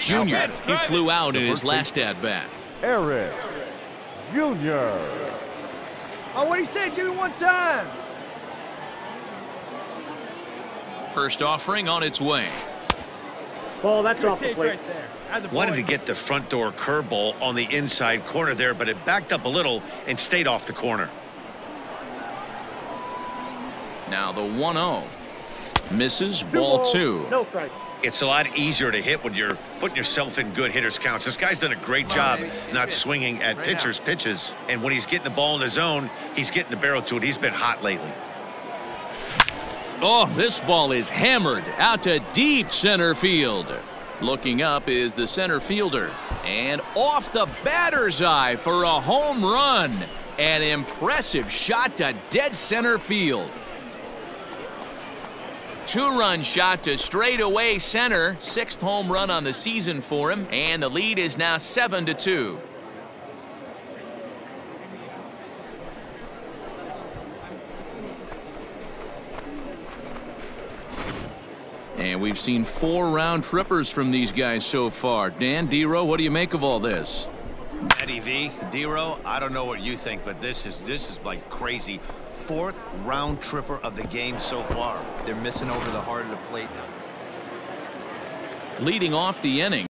Junior, he flew out in his last at bat. Eric Junior. Oh, what do you say? Give me one time. First offering on its way. Ball, that's off the plate. right there. The Wanted to get the front door curveball on the inside corner there, but it backed up a little and stayed off the corner. Now the 1-0. Misses ball balls, two. No strike. It's a lot easier to hit when you're putting yourself in good hitters counts. This guy's done a great job not swinging at pitchers' pitches. And when he's getting the ball in the zone, he's getting the barrel to it. He's been hot lately. Oh, this ball is hammered out to deep center field. Looking up is the center fielder. And off the batter's eye for a home run. An impressive shot to dead center field. Two-run shot to straightaway center. Sixth home run on the season for him. And the lead is now 7 to 2. And we've seen four round trippers from these guys so far. Dan Dero, what do you make of all this? Eddie V, Dero, I don't know what you think, but this is this is like crazy. Fourth round tripper of the game so far. They're missing over the heart of the plate. now. Leading off the inning.